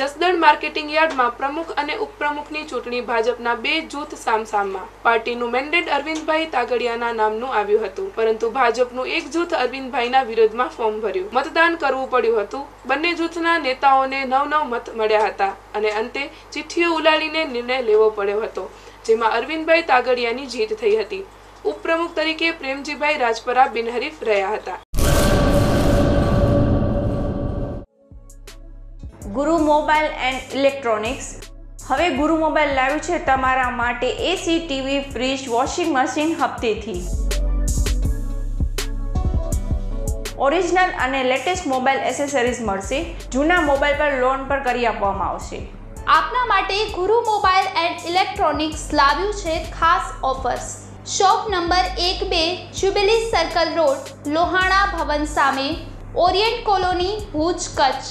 Jasdan marketing યાર્ડમાં પ્રમુખ અને ઉપપ્રમુખની ચૂંટણી ભાજપના બે જૂથ સામસામમાં. પાર્ટીનું મેન્ડેટ અરવિંદભાઈ તાગડિયાના નામનું આવ્યું હતું, પરંતુ ભાજપનું એક જૂથ અરવિંદભાઈના વિરોધમાં ફોર્મ ભર્યું. મતદાન કરવું પડ્યું હતું. બંને જૂથના નેતાઓને નવ નવ મત મળ્યા હતા અને અંતે ચિઠ્ઠીઓ ઉલાડીને નિર્ણય લેવો પડ્યો હતો, જેમાં અરવિંદભાઈ તાગડિયાની જીત થઈ હતી. ઉપપ્રમુખ તરીકે પ્રેમજીભાઈ રાજપરા બિનહરીફ રહ્યા હતા. ગુરુ મોબાઈલ એન્ડ ઇલેક્ટ્રોનિક્સ. હવે ગુરુ મોબાઈલ લાવ્યું છે તમારા માટે AC TV fridge, washing machine હપ્તેથી. Original અને લેટેસ્ટ મોબાઈલ એસેસરીઝ મળશે. જૂના મોબાઈલ પર લોન પર કરી આપવામાં આવશે. આપના માટે ગુરુ મોબાઈલ એન્ડ ઇલેક્ટ્રોનિક્સ લાવ્યું છે ખાસ ઓફર્સ. શોપ નંબર એક બે jubilee circle road, Lohana Bhavan સામે, ઓરિયન્ટ કોલોની, ભુજ, કચ્છ.